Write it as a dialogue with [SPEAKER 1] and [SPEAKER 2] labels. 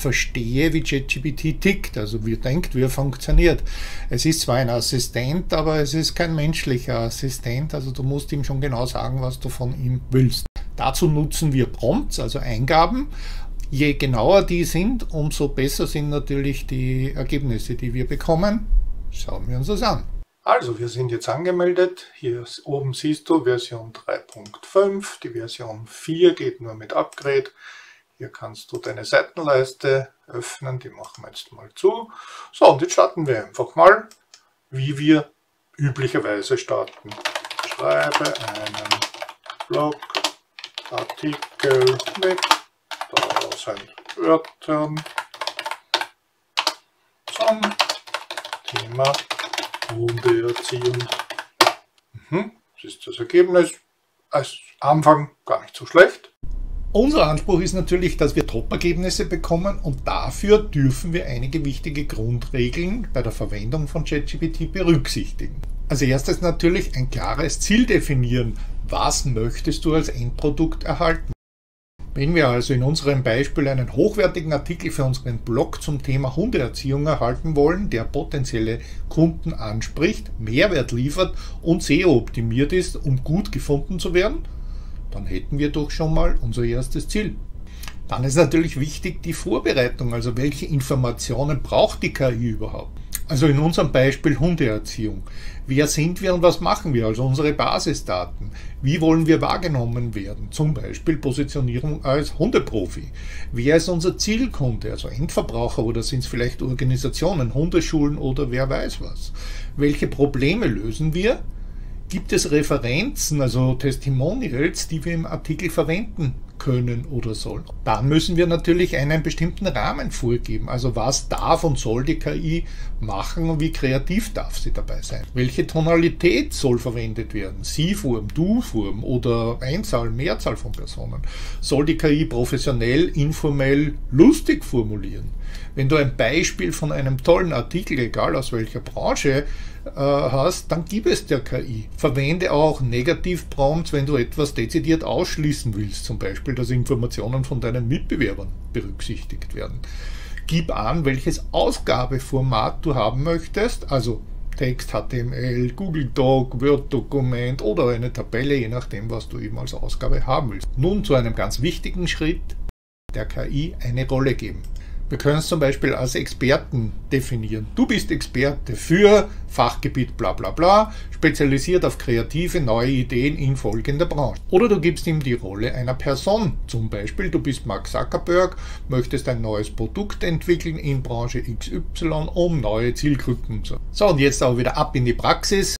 [SPEAKER 1] verstehe, wie ChatGPT tickt, also wie er denkt, wie er funktioniert. Es ist zwar ein Assistent, aber es ist kein menschlicher Assistent, also du musst ihm schon genau sagen, was du von ihm willst. Dazu nutzen wir Prompts, also Eingaben. Je genauer die sind, umso besser sind natürlich die Ergebnisse, die wir bekommen. Schauen wir uns das an. Also, wir sind jetzt angemeldet. Hier oben siehst du Version 3.5. Die Version 4 geht nur mit Upgrade. Hier kannst du deine Seitenleiste öffnen. Die machen wir jetzt mal zu. So, und jetzt starten wir einfach mal, wie wir üblicherweise starten. Schreibe einen Blogartikel mit 1000 Wörtern zum Thema Hundeerziehung. Mhm. Das ist das Ergebnis. Als Anfang gar nicht so schlecht. Unser Anspruch ist natürlich, dass wir Top-Ergebnisse bekommen und dafür dürfen wir einige wichtige Grundregeln bei der Verwendung von ChatGPT berücksichtigen. Als erstes natürlich ein klares Ziel definieren. Was möchtest du als Endprodukt erhalten? Wenn wir also in unserem Beispiel einen hochwertigen Artikel für unseren Blog zum Thema Hundeerziehung erhalten wollen, der potenzielle Kunden anspricht, Mehrwert liefert und SEO optimiert ist, um gut gefunden zu werden, dann hätten wir doch schon mal unser erstes Ziel. Dann ist natürlich wichtig die Vorbereitung, also welche Informationen braucht die KI überhaupt? Also in unserem Beispiel Hundeerziehung. Wer sind wir und was machen wir? Also unsere Basisdaten. Wie wollen wir wahrgenommen werden? Zum Beispiel Positionierung als Hundeprofi. Wer ist unser Zielkunde? Also Endverbraucher oder sind es vielleicht Organisationen, Hundeschulen oder wer weiß was? Welche Probleme lösen wir? Gibt es Referenzen, also Testimonials, die wir im Artikel verwenden können oder sollen? Dann müssen wir natürlich einen bestimmten Rahmen vorgeben. Also was darf und soll die KI machen und wie kreativ darf sie dabei sein? Welche Tonalität soll verwendet werden? Sie-Form, Du-Form oder Einzahl, Mehrzahl von Personen? Soll die KI professionell, informell, lustig formulieren? Wenn du ein Beispiel von einem tollen Artikel, egal aus welcher Branche, äh, hast, dann gib es der KI. Verwende auch Negativprompts, wenn du etwas dezidiert ausschließen willst, zum Beispiel, dass Informationen von deinen Mitbewerbern berücksichtigt werden. Gib an, welches Ausgabeformat du haben möchtest, also Text, HTML, Google Doc, Word-Dokument oder eine Tabelle, je nachdem, was du eben als Ausgabe haben willst. Nun zu einem ganz wichtigen Schritt, der KI eine Rolle geben. Wir können es zum Beispiel als Experten definieren. Du bist Experte für Fachgebiet bla bla bla, spezialisiert auf kreative neue Ideen in folgender Branche. Oder du gibst ihm die Rolle einer Person. Zum Beispiel, du bist Mark Zuckerberg, möchtest ein neues Produkt entwickeln in Branche XY, um neue Zielgruppen zu. So, und jetzt auch wieder ab in die Praxis.